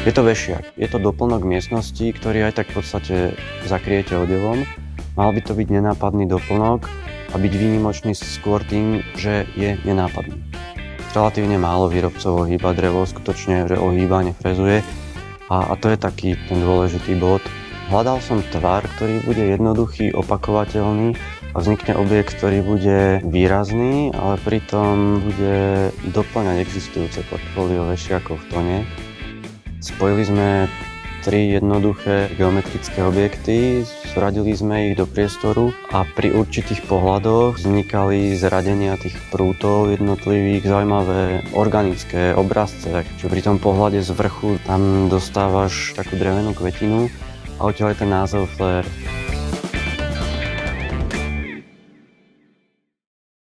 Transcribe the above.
Je to vešiak, je to doplnok miestnosti, ktorý aj tak v podstate zakriete odevom. Mal by to byť nenápadný doplnok a byť výnimočný skôr tým, že je nenápadný. Relatívne málo výrobcov ohýba drevo, skutočne, že ohýba, nefrezuje a, a to je taký ten dôležitý bod. Hľadal som tvar, ktorý bude jednoduchý, opakovateľný a vznikne objekt, ktorý bude výrazný, ale pritom bude doplňať existujúce portfólio vešiakov v tone. Spojili sme tri jednoduché geometrické objekty, zradili sme ich do priestoru a pri určitých pohľadoch vznikali zradenia tých prútov jednotlivých, zaujímavé organické obrazce. Čiže pri tom pohľade z vrchu tam dostávaš takú drevenú kvetinu a odtiaľ je ten názov flare.